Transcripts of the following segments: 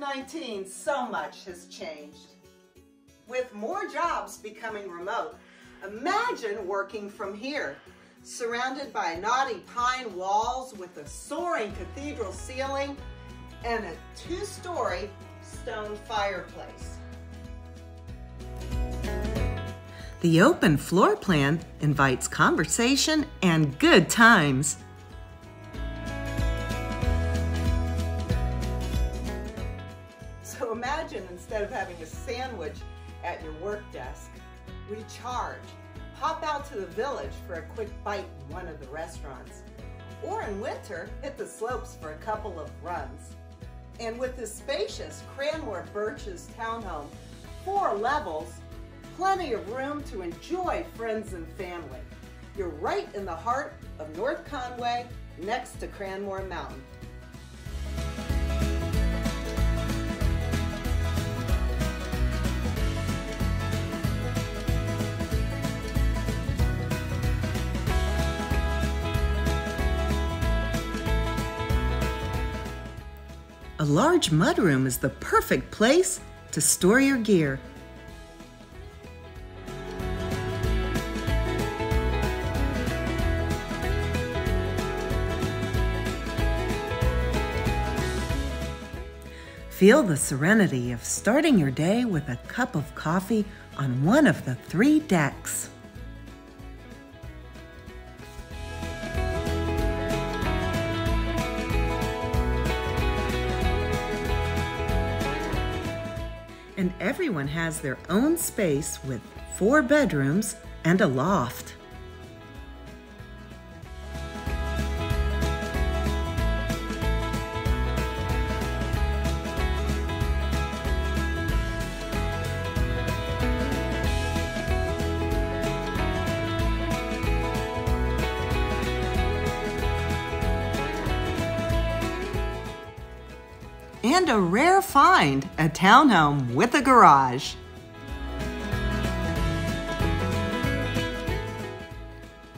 2019, so much has changed. With more jobs becoming remote, imagine working from here, surrounded by knotty pine walls with a soaring cathedral ceiling and a two-story stone fireplace. The open floor plan invites conversation and good times. So imagine instead of having a sandwich at your work desk, recharge, pop out to the village for a quick bite in one of the restaurants. Or in winter, hit the slopes for a couple of runs. And with this spacious Cranmore Birches townhome, four levels, plenty of room to enjoy friends and family. You're right in the heart of North Conway, next to Cranmore Mountain. A large mudroom is the perfect place to store your gear. Feel the serenity of starting your day with a cup of coffee on one of the three decks. And everyone has their own space with four bedrooms and a loft. And a rare find, a townhome with a garage.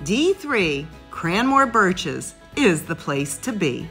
D3 Cranmore Birches is the place to be.